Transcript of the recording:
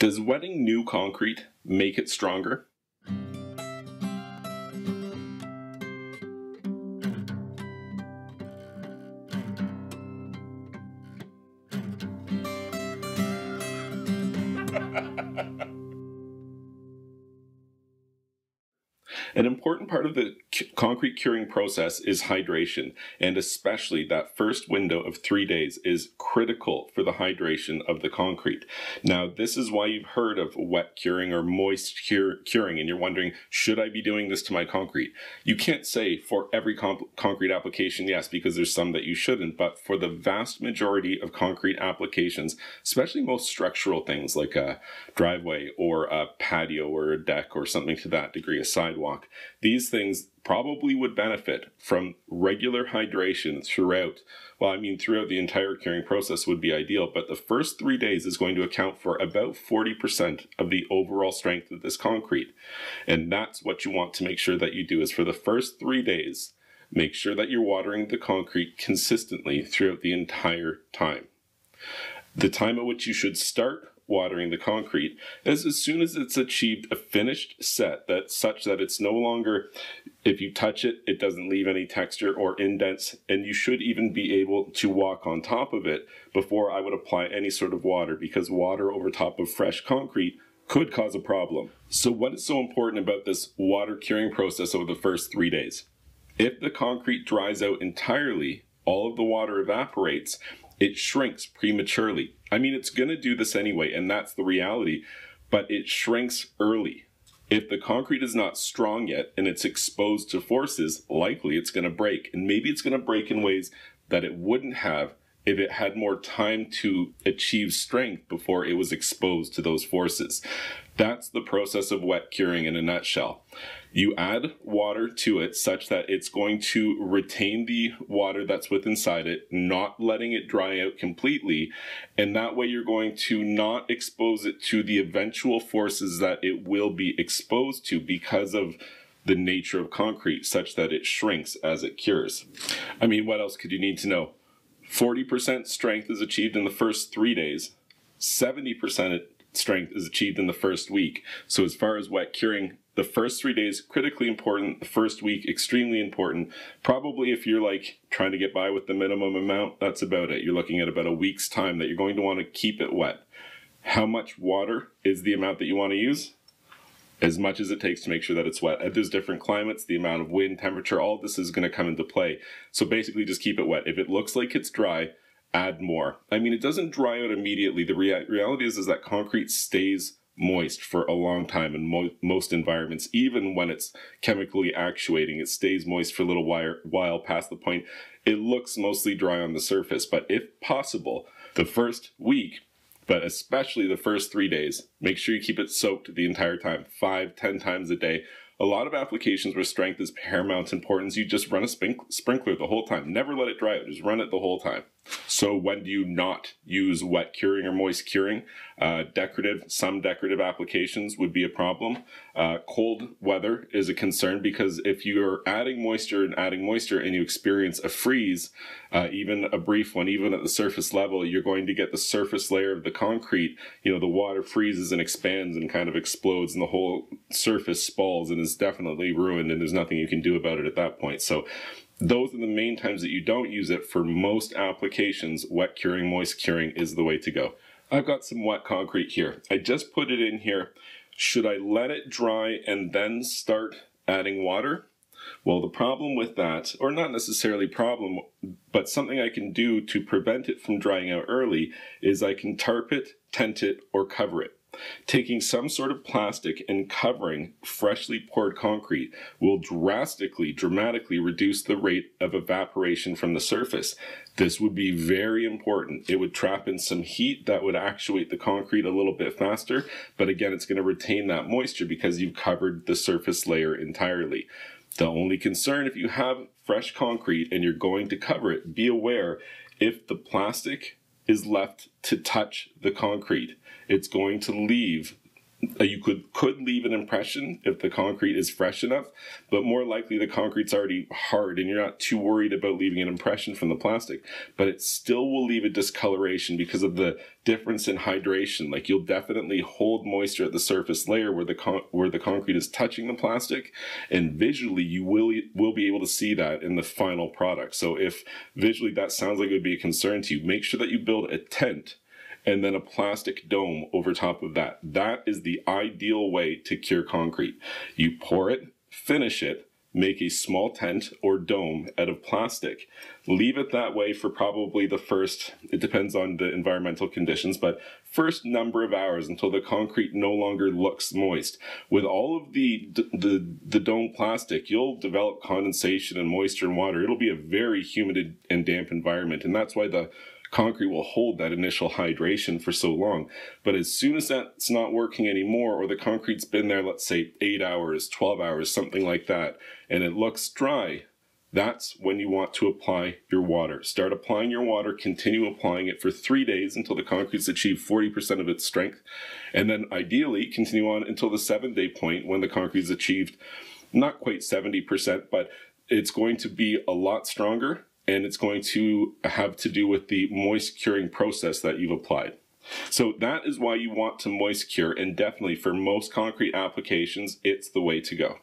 Does wetting new concrete make it stronger? An important part of the concrete curing process is hydration, and especially that first window of three days is critical for the hydration of the concrete. Now, this is why you've heard of wet curing or moist cure, curing, and you're wondering, should I be doing this to my concrete? You can't say for every concrete application, yes, because there's some that you shouldn't, but for the vast majority of concrete applications, especially most structural things like a driveway or a patio or a deck or something to that degree, a sidewalk, these things probably would benefit from regular hydration throughout. Well, I mean, throughout the entire curing process would be ideal, but the first three days is going to account for about 40% of the overall strength of this concrete. And that's what you want to make sure that you do is for the first three days, make sure that you're watering the concrete consistently throughout the entire time. The time at which you should start watering the concrete is as soon as it's achieved a finished set that's such that it's no longer if you touch it it doesn't leave any texture or indents and you should even be able to walk on top of it before I would apply any sort of water because water over top of fresh concrete could cause a problem. So what is so important about this water curing process over the first three days? If the concrete dries out entirely, all of the water evaporates, it shrinks prematurely. I mean, it's going to do this anyway, and that's the reality, but it shrinks early. If the concrete is not strong yet and it's exposed to forces, likely it's going to break. And maybe it's going to break in ways that it wouldn't have if it had more time to achieve strength before it was exposed to those forces. That's the process of wet curing in a nutshell. You add water to it such that it's going to retain the water that's within inside it, not letting it dry out completely. And that way you're going to not expose it to the eventual forces that it will be exposed to because of the nature of concrete such that it shrinks as it cures. I mean, what else could you need to know? 40% strength is achieved in the first three days, 70% strength is achieved in the first week. So, as far as wet curing, the first three days critically important. The first week extremely important. Probably if you're like trying to get by with the minimum amount that's about it. You're looking at about a week's time that you're going to want to keep it wet. How much water is the amount that you want to use as much as it takes to make sure that it's wet. There's different climates, the amount of wind, temperature, all this is going to come into play. So basically, just keep it wet. If it looks like it's dry, add more. I mean, it doesn't dry out immediately. The rea- reality is, is that concrete stays moist for a long time in mo- most environments. Even when it's chemically actuating, it stays moist for a little while, while past the point it looks mostly dry on the surface. But if possible, the first week but especially the first three days, make sure you keep it soaked the entire time, five, ten times a day. A lot of applications where strength is paramount importance, you just run a sprinkler the whole time. Never let it dry out, just run it the whole time. So when do you not use wet curing or moist curing? Uh, decorative, some decorative applications would be a problem. Uh, cold weather is a concern because if you're adding moisture and adding moisture and you experience a freeze, uh, even a brief one, even at the surface level, you're going to get the surface layer of the concrete. You know, the water freezes and expands and kind of explodes, and the whole surface spalls and is definitely ruined, and there's nothing you can do about it at that point. So those are the main times that you don't use it. For most applications, wet curing, moist curing is the way to go. I've got some wet concrete here. I just put it in here. Should I let it dry and then start adding water? Well, the problem with that, or not necessarily problem, but something I can do to prevent it from drying out early is I can tarp it, tent it, or cover it. Taking some sort of plastic and covering freshly poured concrete will drastically, dramatically reduce the rate of evaporation from the surface. This would be very important. It would trap in some heat that would actuate the concrete a little bit faster, but again, it's going to retain that moisture because you've covered the surface layer entirely. The only concern if you have fresh concrete and you're going to cover it, be aware if the plastic is left to touch the concrete, it's going to leave Uh, you could could leave an impression if the concrete is fresh enough, but more likely the concrete's already hard and you're not too worried about leaving an impression from the plastic. But it still will leave a discoloration because of the difference in hydration. Like you'll definitely hold moisture at the surface layer where the con- where the concrete is touching the plastic, and visually you will will be able to see that in the final product. So if visually that sounds like it would be a concern to you, make sure that you build a tent and then a plastic dome over top of that. That is the ideal way to cure concrete. You pour it, finish it, make a small tent or dome out of plastic. Leave it that way for probably the first, it depends on the environmental conditions, but first number of hours until the concrete no longer looks moist. With all of the, the, the dome plastic, you'll develop condensation and moisture and water. It'll be a very humid and damp environment. And that's why the concrete will hold that initial hydration for so long. But as soon as that's not working anymore, or the concrete's been there, let's say eight hours, 12 hours, something like that, and it looks dry, that's when you want to apply your water. Start applying your water, continue applying it for three days until the concrete's achieved 40% of its strength, and then ideally continue on until the seven day point when the concrete's achieved not quite 70%, but it's going to be a lot stronger and it's going to have to do with the moist curing process that you've applied. So that is why you want to moist cure, and definitely for most concrete applications, it's the way to go.